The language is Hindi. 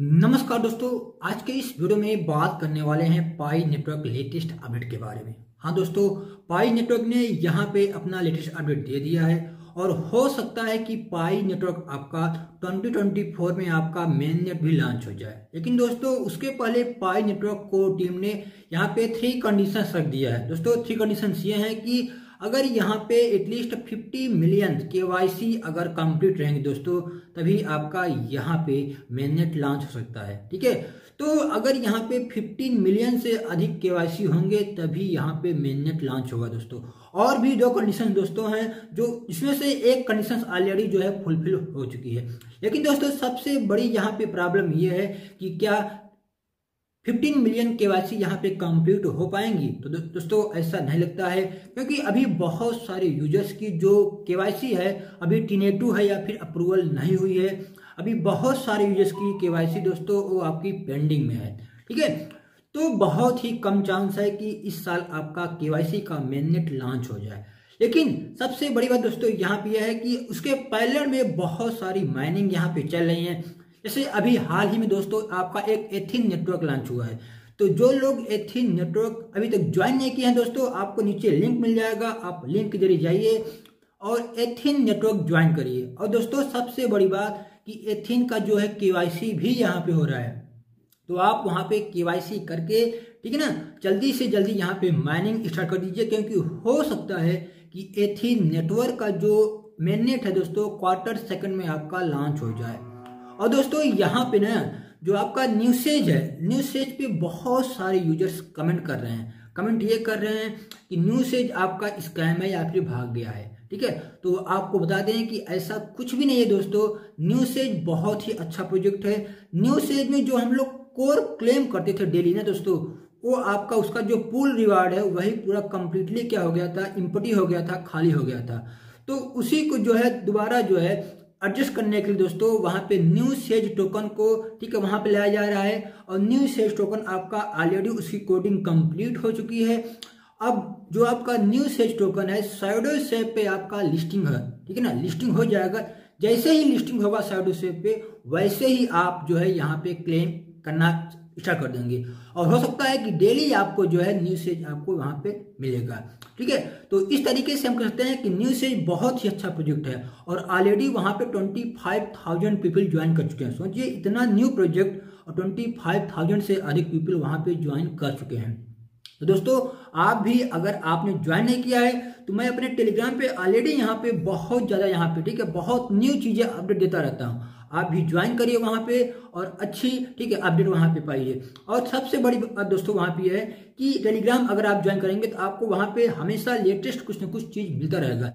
नमस्कार दोस्तों, आज के इस वीडियो में बात करने वाले हैं पाई नेटवर्क लेटेस्ट अपडेट के बारे में। हाँ दोस्तों, पाई नेटवर्क ने यहाँ पे अपना लेटेस्ट अपडेट दे दिया है और हो सकता है कि पाई नेटवर्क आपका 2024 में आपका मेन नेट भी लॉन्च हो जाए। लेकिन दोस्तों, उसके पहले पाई नेटवर्क को टीम ने यहाँ पे थ्री कंडीशन रख दिया है। दोस्तों थ्री कंडीशन ये हैं कि अगर यहाँ पे एटलीस्ट 50 मिलियन के अगर कंप्लीट रहेंगे दोस्तों, तभी आपका यहाँ पे मेननेट लॉन्च हो सकता है, ठीक है? तो अगर यहाँ पे 15 मिलियन से अधिक के होंगे, तभी यहाँ पे मेननेट लॉन्च होगा दोस्तों। और भी दो कंडीशन दोस्तों हैं, जो इसमें से एक कंडीशन ऑलरेडी जो है फुलफिल हो चुकी है। लेकिन दोस्तों, सबसे बड़ी यहाँ पे प्रॉब्लम ये है कि क्या 15 मिलियन के वाई यहाँ पे कंप्लीट हो पाएँगी। तो दोस्तों, ऐसा नहीं लगता है, क्योंकि अभी बहुत सारे यूज़र्स की जो के है, अभी टीनेटू है या फिर अप्रूवल नहीं हुई है। अभी बहुत सारे यूज़र्स की के दोस्तों, वो आपकी पेंडिंग में है। ठीक है? तो बहुत ही कम चांस है कि इस साल आपका केवाईसी का मेननेट लॉन्च हो जाए। लेकिन सबसे बड़ी बात, दोस्तों, यहाँ पे यह है कि उसके पैलर में बहुत सारी माइनिंग यहाँ पे चल रही है। जैसे अभी हाल ही में दोस्तों आपका एक एथिन नेटवर्क लॉन्च हुआ है। तो जो लोग एथिन नेटवर्क अभी तक ज्वाइन नहीं किए हैं दोस्तों, आपको नीचे लिंक मिल जाएगा। आप लिंक के ज़रिए जाइए और एथिन नेटवर्क ज्वाइन करिए। और दोस्तों, सबसे बड़ी बात कि एथिन का जो है के भी यहाँ पे हो रहा है। तो आप वहाँ पे के करके, ठीक है ना, जल्दी से जल्दी यहाँ पे माइनिंग स्टार्ट कर दीजिए, क्योंकि हो सकता है कि एथिन नेटवर्क का जो मेननेट है दोस्तों क्वार्टर सेकंड में आपका लॉन्च हो जाए। और दोस्तों, यहाँ पे ना जो आपका न्यूसेज है न्यूसेज पे बहुत सारे यूज़र्स कमेंट कर रहे हैं। कमेंट ये कर रहे हैं कि न्यूसेज आपका स्कैम है या फिर भाग गया है, ठीक है? तो आपको बता दें कि ऐसा कुछ भी नहीं है दोस्तों। न्यूसेज बहुत ही अच्छा प्रोजेक्ट है। न्यूसेज में जो हम लोग कोर क्लेम करते थे डेली ना दोस्तों, वो आपका उसका जो पूल रिवार्ड है, वही पूरा कंप्लीटली क्या हो गया था? इम्पटी हो गया था, खाली हो गया था। तो उसी को जो है, दोबारा जो है एडजस्ट करने के लिए दोस्तों, वहाँ पे न्यू सेज टोकन को, ठीक है, वहाँ पे लाया जा रहा है। और न्यू सेज टोकन आपका ऑलरेडी उसकी कोडिंग कंप्लीट हो चुकी है। अब जो आपका न्यू सेज टोकन है साइडो सेप पे आपका लिस्टिंग है, ठीक है ना? लिस्टिंग हो जाएगा। जैसे ही लिस्टिंग होगा साइडो सेप पे, वैसे ही आप जो है यहाँ पे क्लेम करना स्टार्ट कर देंगे। और हो सकता है कि डेली आपको जो है न्यूज़ सेज आपको वहाँ पे मिलेगा। ठीक है? तो इस तरीके से हम कह सकते हैं कि न्यूज़ सेज बहुत ही अच्छा प्रोजेक्ट है और ऑलरेडी वहाँ पे twenty five thousand people join कर चुके हैं। सोचिए, इतना न्यू प्रोजेक्ट और ट्वेंटी फाइव थाउज़ेंड से अधिक पीपल वहाँ पे ज्वाइन कर चुके हैं। तो दोस्तों, आप भी अगर आपने ज्वाइन नहीं किया है तो मैं अपने टेलीग्राम पे ऑलरेडी यहाँ पे बहुत ज़्यादा यहाँ पे, ठीक है? बहुत न्यू चीज़ें अपडेट देता रहता हूँ। आप भी ज्वाइन करिए वहाँ पे और अच्छी, ठीक है अपडेट वहाँ पे पाइए। और सबसे बड़ी बात दोस्तों वहाँ पे है कि टेलीग्राम अगर आप ज्वाइन करेंगे तो आपको वहाँ पे हमेशा लेटेस्ट कुछ ना कुछ चीज़ मिलता रहेगा।